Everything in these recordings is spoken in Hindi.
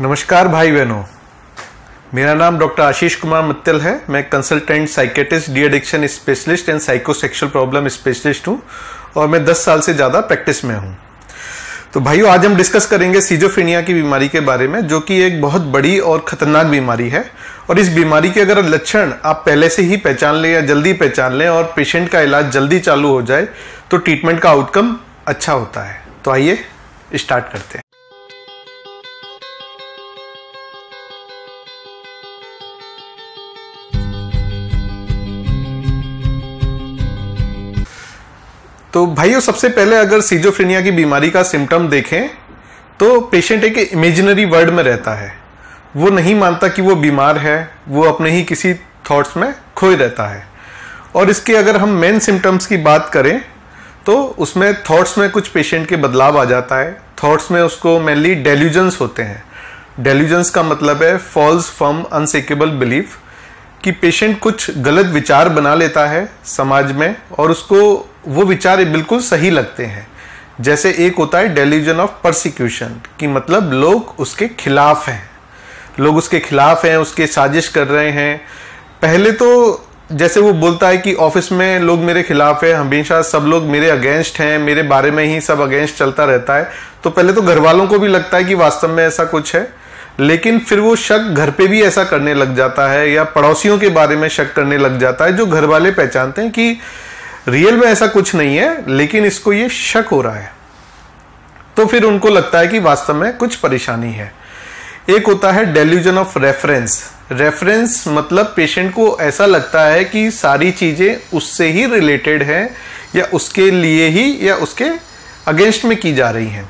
नमस्कार भाई बहनों। मेरा नाम डॉक्टर आशीष कुमार मित्तल है। मैं consultant psychiatrist de addiction specialist and psychosexual problem specialist हूँ और मैं 10 साल से ज़्यादा प्रैक्टिस में हूँ। तो भाइयों, आज हम डिस्कस करेंगे सीजोफ्रेनिया की बीमारी के बारे में, जो कि एक बहुत बड़ी और खतरनाक बीमारी है। और इस बीमारी के अगर लक्षण आप पहले से ही पहचान लें या जल्दी पहचान लें और पेशेंट का इलाज जल्दी चालू हो जाए तो ट्रीटमेंट का आउटकम अच्छा होता है। तो आइए स्टार्ट करते हैं। तो भाइयों, सबसे पहले अगर सीजोफ्रेनिया की बीमारी का सिम्टम देखें तो पेशेंट एक इमेजिनरी वर्ल्ड में रहता है। वो नहीं मानता कि वो बीमार है, वो अपने ही किसी थॉट्स में खोए रहता है। और इसके अगर हम मेन सिम्टम्स की बात करें तो उसमें थॉट्स में कुछ पेशेंट के बदलाव आ जाता है। थॉट्स में उसको मेनली डेल्यूजन्स होते हैं। डेल्यूजन्स का मतलब है फॉल्स फ्रॉम अनसेकेबल बिलीफ कि पेशेंट कुछ गलत विचार बना लेता है समाज में और उसको वो विचार बिल्कुल सही लगते हैं। जैसे एक होता है डेलीजन ऑफ़ परसिक्यूशन कि मतलब लोग उसके खिलाफ हैं। लोग उसके खिलाफ हैं, उसके साजिश कर रहे हैं। पहले तो जैसे वो बोलता है कि ऑफ़िस में लोग मेरे खिलाफ है, हमेशा सब लोग मेरे अगेंस्ट हैं, मेरे बारे में ही सब अगेंस्ट चलता रहता है। तो पहले तो घर वालों को भी लगता है कि वास्तव में ऐसा कुछ है। लेकिन फिर वो शक घर पे भी ऐसा करने लग जाता है या पड़ोसियों के बारे में शक करने लग जाता है, जो घर वाले पहचानते हैं कि रियल में ऐसा कुछ नहीं है, लेकिन इसको ये शक हो रहा है। तो फिर उनको लगता है कि वास्तव में कुछ परेशानी है। एक होता है डेल्यूजन ऑफ़ रेफरेंस रेफरेंस मतलब पेशेंट को ऐसा लगता है कि सारी चीज़ें उससे ही रिलेटेड है, या उसके लिए ही, या उसके अगेंस्ट में की जा रही हैं।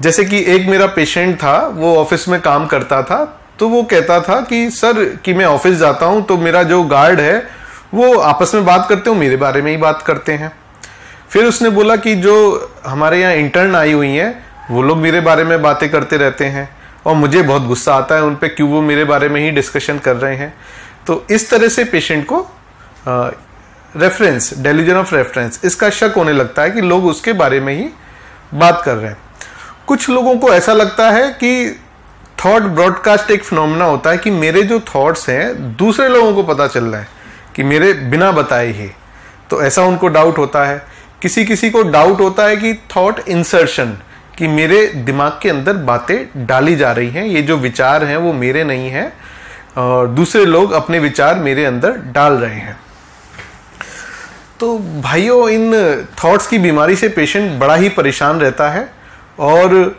जैसे कि एक मेरा पेशेंट था, वो ऑफ़िस में काम करता था तो वो कहता था कि, सर, कि मैं ऑफ़िस जाता हूँ तो मेरा जो गार्ड है वो आपस में बात करते हो, मेरे बारे में ही बात करते हैं। फिर उसने बोला कि जो हमारे यहाँ इंटर्न आई हुई हैं, वो लोग मेरे बारे में बातें करते रहते हैं और मुझे बहुत गुस्सा आता है उन पर क्यों वो मेरे बारे में ही डिस्कशन कर रहे हैं। तो इस तरह से पेशेंट को रेफरेंस डेलीजन ऑफ़ रेफरेंस इसका शक होने लगता है कि लोग उसके बारे में ही बात कर रहे हैं। कुछ लोगों को ऐसा लगता है कि थॉट ब्रॉडकास्ट एक फिनोमिना होता है कि मेरे जो थॉट्स हैं, दूसरे लोगों को पता चल रहा है। कि मेरे बिना बताए ही। तो ऐसा उनको डाउट होता है। किसी किसी को डाउट होता है कि थॉट इंसर्शन कि मेरे दिमाग के अंदर बातें डाली जा रही हैं, ये जो विचार हैं वो मेरे नहीं हैं, और दूसरे लोग अपने विचार मेरे अंदर डाल रहे हैं। तो भाइयों, इन थॉट्स की बीमारी से पेशेंट बड़ा ही परेशान रहता है और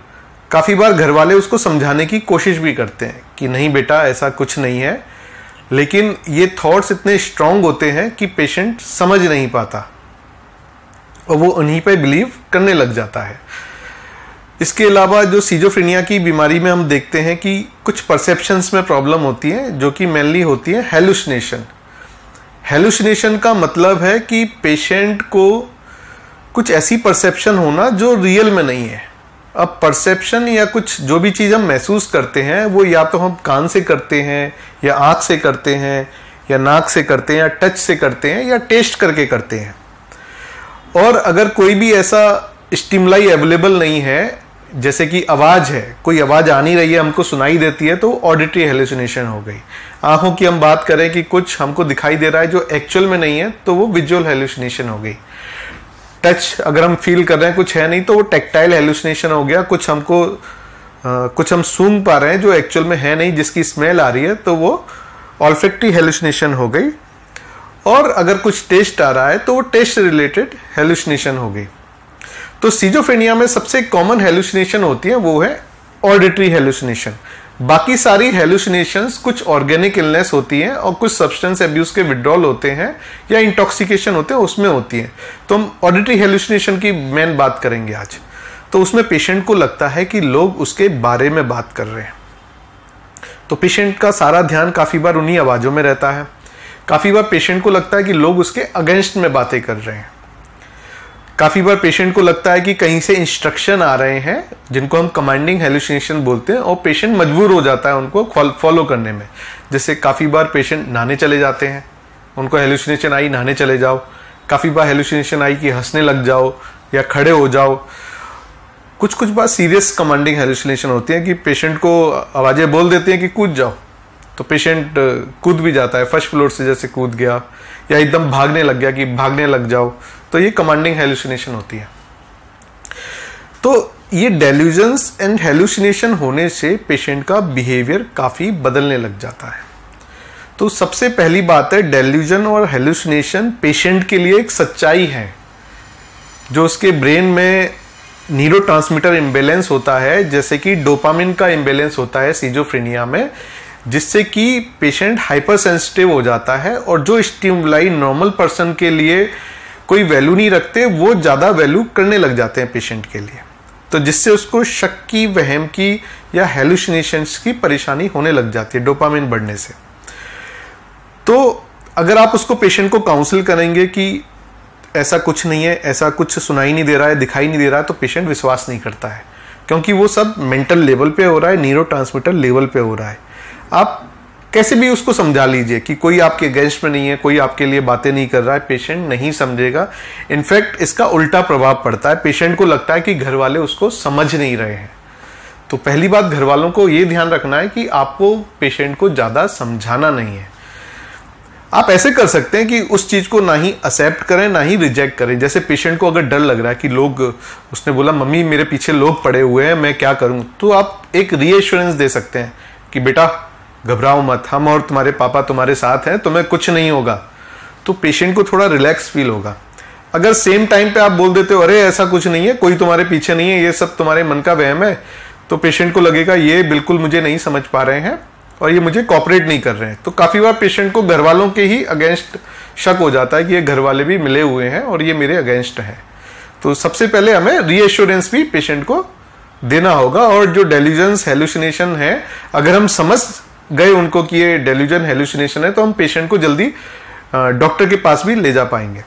काफ़ी बार घर वाले उसको समझाने की कोशिश भी करते हैं कि, नहीं बेटा, ऐसा कुछ नहीं है। लेकिन ये थॉट्स इतने स्ट्रांग होते हैं कि पेशेंट समझ नहीं पाता। और वो उन्हीं पे बिलीव करने लग जाता है। इसके अलावा जो सीजोफ्रेनिया की बीमारी में हम देखते हैं कि कुछ परसेप्शंस में प्रॉब्लम होती है, जो कि मेनली होती है हेलुसिनेशन हेलुसिनेशन का मतलब है कि पेशेंट को कुछ ऐसी परसेप्शन होना जो रियल में नहीं है। अब परसेप्शन या कुछ जो भी चीज़ हम महसूस करते हैं, वो या तो हम कान से करते हैं, या आँख से करते हैं, या नाक से करते हैं, या टच से करते हैं, या टेस्ट करके करते हैं। और अगर कोई भी ऐसा स्टिमलाई अवेलेबल नहीं है, जैसे कि आवाज़ है, कोई आवाज़ आ नहीं रही है, हमको सुनाई देती है तो ऑडिटरी हेलुसिनेशन हो गई। आँखों की हम बात करें कि कुछ हमको दिखाई दे रहा है जो एक्चुअल में नहीं है तो वो विजुअल हेलुसिनेशन हो गई। टच अगर हम फील कर रहे हैं कुछ है नहीं तो वो टेक्टाइल हेलुसिनेशन हो गया। कुछ हमको आ, कुछ हम सूंघ पा रहे हैं जो एक्चुअल में है नहीं जिसकी स्मेल आ रही है तो वो ऑल्फेक्टी हेलुसिनेशन हो गई। और अगर कुछ टेस्ट आ रहा है तो वो टेस्ट रिलेटेड हेलुसिनेशन हो गई। तो सीजोफेनिया में सबसे कॉमन हेलुसिनेशन होती है वो है ऑडिटरी हेलुसिनेशन बाकी सारी हेलुसिनेशन कुछ ऑर्गेनिक इलनेस होती है और कुछ सब्सटेंस एब्यूज के विड्रॉल होते हैं या इंटॉक्सिकेशन होते हैं, उसमें होती है। तो हम ऑडिटरी हेलुसिनेशन की मेन बात करेंगे आज। तो उसमें पेशेंट को लगता है कि लोग उसके बारे में बात कर रहे हैं। तो पेशेंट का सारा ध्यान काफ़ी बार उन्हीं आवाजों में रहता है। काफ़ी बार पेशेंट को लगता है कि लोग उसके अगेंस्ट में बातें कर रहे हैं। काफ़ी बार पेशेंट को लगता है कि कहीं से इंस्ट्रक्शन आ रहे हैं, जिनको हम कमांडिंग हेलुसिनेशन बोलते हैं, और पेशेंट मजबूर हो जाता है उनको फॉलो करने में। जैसे काफ़ी बार पेशेंट नहाने चले जाते हैं, उनको हेलुसिनेशन आई, नहाने चले जाओ। काफ़ी बार हेलुसिनेशन आई कि हंसने लग जाओ, या खड़े हो जाओ। कुछ कुछ बार सीरियस कमांडिंग हेलुसिनेशन होती है कि पेशेंट को आवाज़ें बोल देती हैं कि कूद जाओ। तो पेशेंट कूद भी जाता है फ़र्स्ट फ्लोर से जैसे कूद गया, या एकदम भागने लग गया कि भागने लग जाओ। तो ये कमांडिंग हेलुसिनेशन होती है। तो ये डेल्यूजन्स एंड हेलुसिनेशन होने से पेशेंट का बिहेवियर काफ़ी बदलने लग जाता है। तो सबसे पहली बात है डेल्यूजन और हेलुसिनेशन पेशेंट के लिए एक सच्चाई है, जो उसके ब्रेन में न्यूरो ट्रांसमीटर इम्बेलेंस होता है, जैसे कि डोपामिन का इम्बेलेंस होता है सीजोफ्रेनिया में, जिससे कि पेशेंट हाइपर सेंसिटिव हो जाता है और जो स्टिमुलाई नॉर्मल पर्सन के लिए कोई वैल्यू नहीं रखते, वो ज़्यादा वैल्यू करने लग जाते हैं पेशेंट के लिए। तो जिससे उसको शक की, वहम की या हेलुसिनेशंस की परेशानी होने लग जाती है डोपामिन बढ़ने से। तो अगर आप उसको पेशेंट को काउंसिल करेंगे कि ऐसा कुछ नहीं है, ऐसा कुछ सुनाई नहीं दे रहा है, दिखाई नहीं दे रहा है तो पेशेंट विश्वास नहीं करता है। क्योंकि वो सब मेंटल लेवल पे हो रहा है न्यूरो लेवल पे हो रहा है। आप कैसे भी उसको समझा लीजिए कि कोई आपके अगेंस्ट में नहीं है, कोई आपके लिए बातें नहीं कर रहा है पेशेंट नहीं समझेगा। इनफैक्ट इसका उल्टा प्रभाव पड़ता है। पेशेंट को लगता है कि घर वाले उसको समझ नहीं रहे हैं। तो पहली बात, घर वालों को ये ध्यान रखना है कि आपको पेशेंट को ज़्यादा समझाना नहीं है। आप ऐसे कर सकते हैं कि उस चीज़ को ना ही एक्सेप्ट करें, ना ही रिजेक्ट करें। जैसे पेशेंट को अगर डर लग रहा है कि लोग, उसने बोला, मम्मी, मेरे पीछे लोग पड़े हुए हैं, मैं क्या करूँ? तो आप एक रीएश्योरेंस दे सकते हैं कि, बेटा घबराओ मत। हम और तुम्हारे पापा तुम्हारे साथ हैं, तुम्हें कुछ नहीं होगा। तो पेशेंट को थोड़ा रिलैक्स फील होगा। अगर सेम टाइम पे आप बोल देते हो, अरे, ऐसा कुछ नहीं है, कोई तुम्हारे पीछे नहीं है, ये सब तुम्हारे मन का वहम है तो पेशेंट को लगेगा, ये बिल्कुल मुझे नहीं समझ पा रहे हैं और ये मुझे कॉपरेट नहीं कर रहे हैं। तो काफ़ी बार पेशेंट को घर वालों के ही अगेंस्ट शक हो जाता है कि ये घर वाले भी मिले हुए हैं और ये मेरे अगेंस्ट है। तो सबसे पहले हमें रीएश्योरेंस भी पेशेंट को देना होगा और जो डेलीजेंस हेलुसिनेशन है, अगर हम समझ गए उनको कि ये डेल्यूजन हेलुसिनेशन है तो हम पेशेंट को जल्दी डॉक्टर के पास भी ले जा पाएँगे।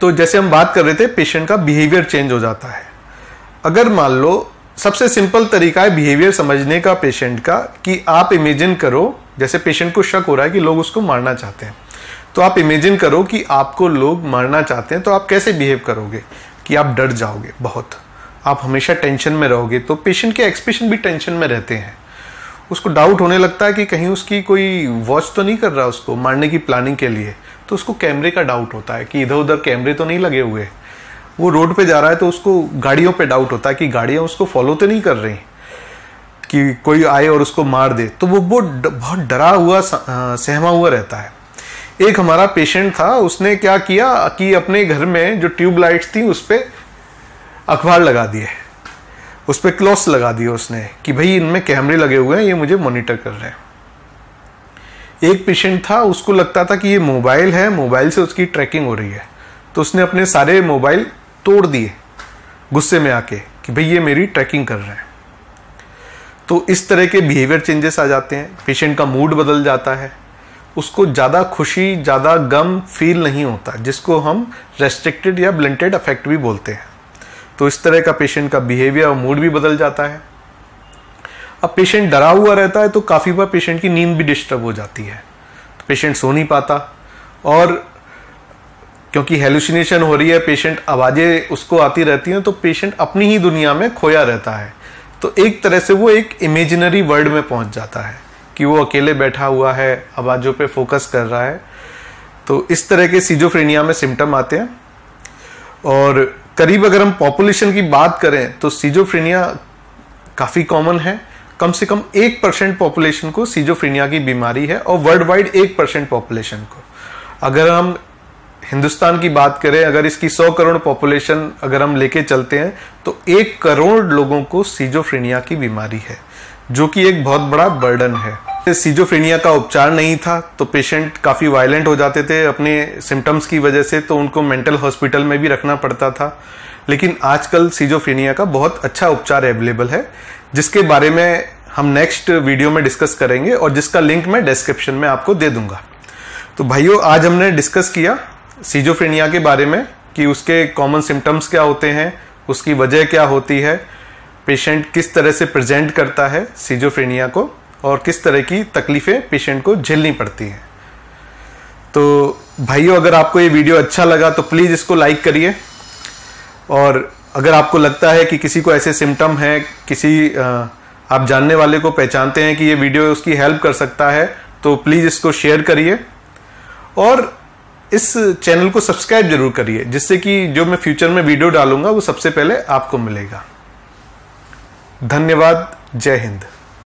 तो जैसे हम बात कर रहे थे पेशेंट का बिहेवियर चेंज हो जाता है। अगर मान लो, सबसे सिंपल तरीका है बिहेवियर समझने का पेशेंट का कि आप इमेजिन करो, जैसे पेशेंट को शक हो रहा है कि लोग उसको मारना चाहते हैं। तो आप इमेजिन करो कि आपको लोग मारना चाहते हैं तो आप कैसे बिहेव करोगे? कि आप डर जाओगे बहुत। आप हमेशा टेंशन में रहोगे तो पेशेंट के एक्सप्रेशन भी टेंशन में रहते हैं। उसको डाउट होने लगता है कि कहीं उसकी कोई वॉच तो नहीं कर रहा उसको मारने की प्लानिंग के लिए। तो उसको कैमरे का डाउट होता है कि इधर उधर कैमरे तो नहीं लगे हुए। वो रोड पे जा रहा है तो उसको गाड़ियों पे डाउट होता है कि गाड़ियाँ उसको फॉलो तो नहीं कर रही कि कोई आए और उसको मार दे। तो वो बहुत बहुत डरा हुआ सहमा हुआ रहता है। एक हमारा पेशेंट था, उसने क्या किया कि अपने घर में जो ट्यूब लाइट्स थी उस पर अखबार लगा दिए। उस पर क्लॉस लगा दिया उसने कि भाई इनमें कैमरे लगे हुए हैं, ये मुझे मॉनिटर कर रहे हैं। एक पेशेंट था, उसको लगता था कि ये मोबाइल है, मोबाइल से उसकी ट्रैकिंग हो रही है। तो उसने अपने सारे मोबाइल तोड़ दिए गुस्से में आके कि भाई ये मेरी ट्रैकिंग कर रहे हैं। तो इस तरह के बिहेवियर चेंजेस आ जाते हैं पेशेंट का मूड बदल जाता है। उसको ज़्यादा खुशी, ज़्यादा गम फील नहीं होता, जिसको हम रेस्ट्रिक्टेड या ब्लेंटेड अफेक्ट भी बोलते हैं। तो इस तरह का पेशेंट का बिहेवियर और मूड भी बदल जाता है। अब पेशेंट डरा हुआ रहता है तो काफ़ी बार पेशेंट की नींद भी डिस्टर्ब हो जाती है। तो पेशेंट सो नहीं पाता और क्योंकि हेलुसिनेशन हो रही है पेशेंट आवाज़ें उसको आती रहती हैं तो पेशेंट अपनी ही दुनिया में खोया रहता है। तो एक तरह से वो एक इमेजिनरी वर्ल्ड में पहुँच जाता है कि वो अकेले बैठा हुआ है, आवाज़ों पे फोकस कर रहा है। तो इस तरह के सीजोफ्रेनिया में सिम्टम आते हैं और करीब अगर हम पॉपुलेशन की बात करें तो सीजोफ्रेनिया काफ़ी कॉमन है। कम से कम एक परसेंट पॉपुलेशन को सीजोफ्रेनिया की बीमारी है और वर्ल्ड वाइड एक परसेंट पॉपुलेशन को। अगर हम हिंदुस्तान की बात करें, अगर इसकी 100 करोड़ पॉपुलेशन अगर हम लेके चलते हैं तो एक करोड़ लोगों को सीजोफ्रेनिया की बीमारी है, जो कि एक बहुत बड़ा बर्डन है। सीजोफ्रेनिया का उपचार नहीं था तो पेशेंट काफ़ी वायलेंट हो जाते थे अपने सिम्टम्स की वजह से तो उनको मेंटल हॉस्पिटल में भी रखना पड़ता था। लेकिन आजकल सीजोफ्रेनिया का बहुत अच्छा उपचार अवेलेबल है, जिसके बारे में हम नेक्स्ट वीडियो में डिस्कस करेंगे और जिसका लिंक मैं डिस्क्रिप्शन में आपको दे दूँगा। तो भाइयों, आज हमने डिस्कस किया सीजोफ्रेनिया के बारे में, कि उसके कॉमन सिम्टम्स क्या होते हैं, उसकी वजह क्या होती है पेशेंट किस तरह से प्रेजेंट करता है सीजोफ्रेनिया को। और किस तरह की तकलीफ़ें पेशेंट को झेलनी पड़ती हैं। तो भाइयों, अगर आपको ये वीडियो अच्छा लगा तो प्लीज़ इसको लाइक करिए। और अगर आपको लगता है कि किसी को ऐसे सिम्टम हैं, किसी आप जानने वाले को पहचानते हैं कि ये वीडियो उसकी हेल्प कर सकता है तो प्लीज़ इसको शेयर करिए। और इस चैनल को सब्सक्राइब ज़रूर करिए, जिससे कि जो मैं फ्यूचर में वीडियो डालूँगा, वो सबसे पहले आपको मिलेगा। धन्यवाद, जय हिंद।